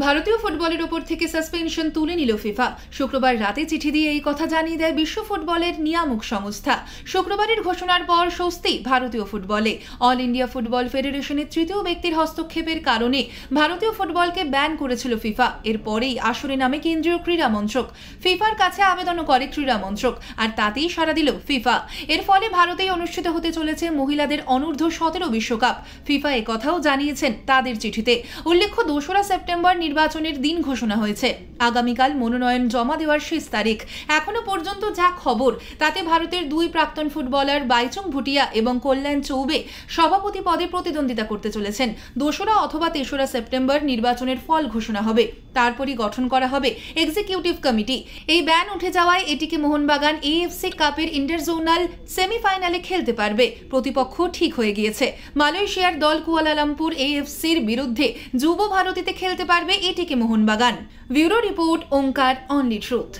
ভারতীয় ফুটবলের ওপর থেকে সাসপেনশন তুলে নিল ফিফা। শুক্রবার রাতে চিঠি দিয়ে এই কথা জানিয়ে দেয় বিশ্ব ফুটবলের নিয়ামক সংস্থা। শুক্রবারের ঘোষণার পর স্বস্তি ভারতীয় ফুটবলে। অল ইন্ডিয়া ফুটবল ফেডারেশনের তৃতীয় ব্যক্তির হস্তক্ষেপের কারণে ভারতীয় ফুটবলকে ব্যান করেছিল ফিফা। এরপরেই আসরে নামে কেন্দ্রীয় ক্রীড়া মন্ত্রক। ফিফার কাছে আবেদনও করে ক্রীড়া মন্ত্রক, আর তাতেই সাড়া দিল ফিফা। এর ফলে ভারতেই অনুষ্ঠিত হতে চলেছে মহিলাদের অনূর্ধ্ব সতেরো বিশ্বকাপ। ফিফা একথাও জানিয়েছেন তাদের চিঠিতে। উল্লেখ্য, দোসরা সেপ্টেম্বর নির্বাচনের দিন ঘোষণা হয়েছে। আগামীকাল মনোনয়ন জমা দেওয়ার শেষ তারিখ। এখনও পর্যন্ত যা খবর, তাতে ভারতের দুই প্রাক্তন ফুটবলার বাইচুং ভুটিয়া এবং কল্যাণ চৌবে সভাপতি পদে প্রতিদ্বন্দ্বিতা করতে চলেছেন। দোসরা অথবা তেসরা সেপ্টেম্বর নির্বাচনের ফল ঘোষণা হবে। তারপরই গঠন করা হবে এক্সিকিউটিভ কমিটি এই ব্যান উঠে যাওয়ায় এটিকে মোহনবাগান এএফসি কাপের ইন্টারজোনাল সেমিফাইনালে খেলতে পারবে। প্রতিপক্ষ ঠিক হয়ে গিয়েছে। মালয়েশিয়ার দল কুয়ালালামপুর এএফসির বিরুদ্ধে যুব ভারতীতে খেলতে পারবে ATK Mohun Bagan. Bureau report, Omkar, only truth.